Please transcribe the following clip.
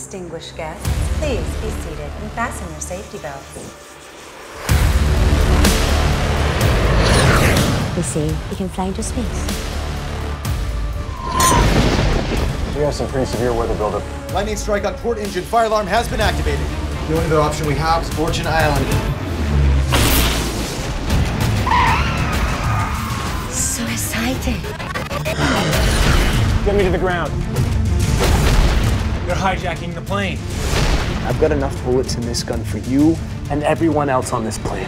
Distinguished guests, please be seated and fasten your safety belts. We see we can fly into space. We have some pretty severe weather buildup. Lightning strike on port engine. Fire alarm has been activated. The only other option we have is Fortune Island. So exciting. Get me to the ground. Hijacking the plane. I've got enough bullets in this gun for you and everyone else on this planet.